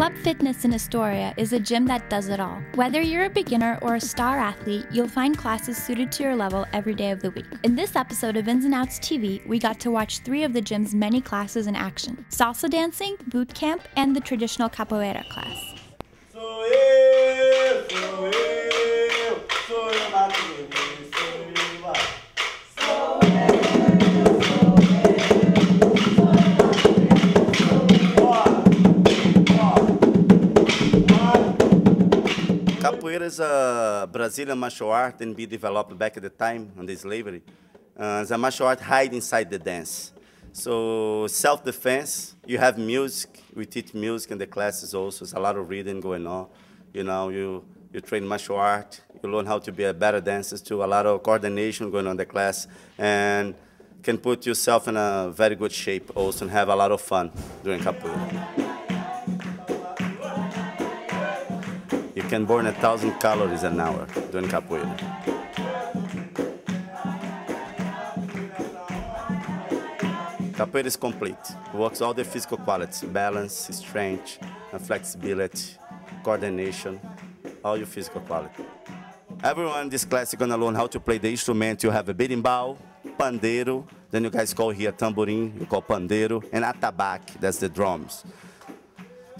Club Fitness in Astoria is a gym that does it all. Whether you're a beginner or a star athlete, you'll find classes suited to your level every day of the week. In this episode of Ins and Outs TV, we got to watch three of the gym's many classes in action salsa dancing, boot camp, and the traditional capoeira class. Capoeira is a Brazilian martial art and be developed back at the time on the slavery. Uh, a martial art hide inside the dance. So self-defense, you have music, we teach music in the classes also, there's a lot of reading going on. You know, you, you train martial art, you learn how to be a better dancer too, a lot of coordination going on in the class, and can put yourself in a very good shape also and have a lot of fun during capoeira. Can burn a thousand calories an hour doing capoeira. Capoeira is complete. It works all the physical qualities, balance, strength, and flexibility, coordination, all your physical qualities. Everyone in this class is gonna learn how to play the instrument. You have a berimbau, pandeiro, then you guys call here tamborim, you call pandeiro, and atabaque, that's the drums.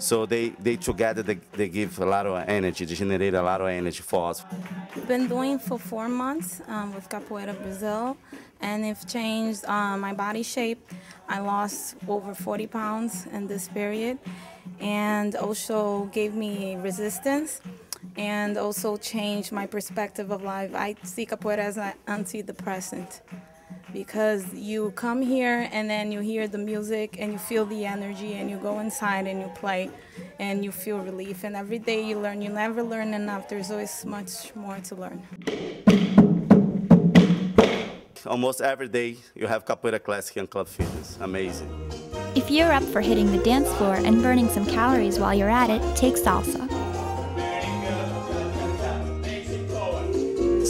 So they, they together, they, they give a lot of energy, they generate a lot of energy for us. Been doing for four months um, with Capoeira Brazil, and it's changed uh, my body shape. I lost over 40 pounds in this period, and also gave me resistance, and also changed my perspective of life. I see Capoeira as an antidepressant because you come here and then you hear the music and you feel the energy and you go inside and you play and you feel relief and every day you learn you never learn enough there's always much more to learn Almost every day you have capoeira classic and club fitness. Amazing. If you're up for hitting the dance floor and burning some calories while you're at it, take salsa.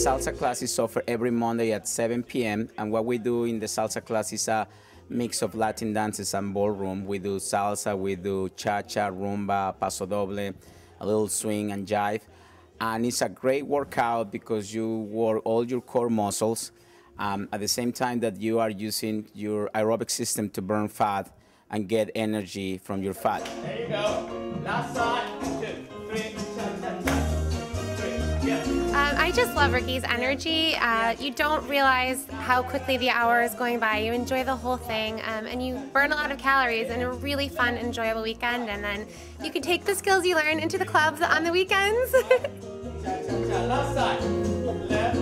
Salsa class is offered every Monday at 7 p.m. And what we do in the salsa class is a mix of Latin dances and ballroom. We do salsa, we do cha-cha, rumba, paso doble, a little swing and jive. And it's a great workout because you work all your core muscles um, at the same time that you are using your aerobic system to burn fat and get energy from your fat. There you go. Last side. Two, three, um, I just love Ricky's energy. Uh, you don't realize how quickly the hour is going by. You enjoy the whole thing, um, and you burn a lot of calories in a really fun, enjoyable weekend. And then you can take the skills you learn into the clubs on the weekends. Last side. Left,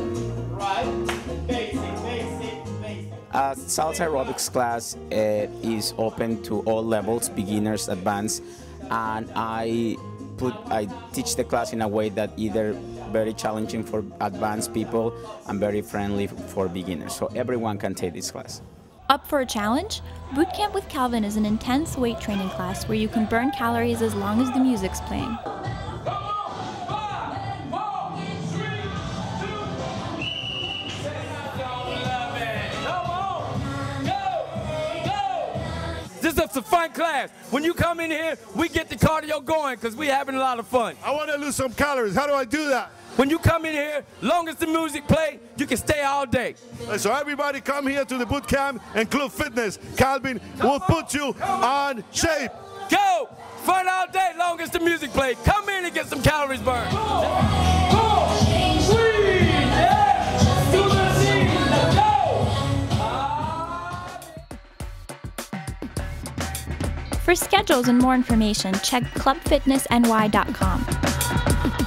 right, basic, basic, basic. Uh, salsa aerobics class uh, is open to all levels, beginners, advanced, and I put I teach the class in a way that either very challenging for advanced people and very friendly for beginners. So everyone can take this class. Up for a challenge? Boot Camp with Calvin is an intense weight training class where you can burn calories as long as the music's playing. This is a fun class. When you come in here, we get the cardio going because we're having a lot of fun. I want to lose some calories. How do I do that? When you come in here, long as the music play, you can stay all day. So everybody come here to the boot camp and Club Fitness. Calvin will put you on shape. Go! Fun all day, long as the music play. Come in and get some calories burned. For schedules and more information, check clubfitnessny.com.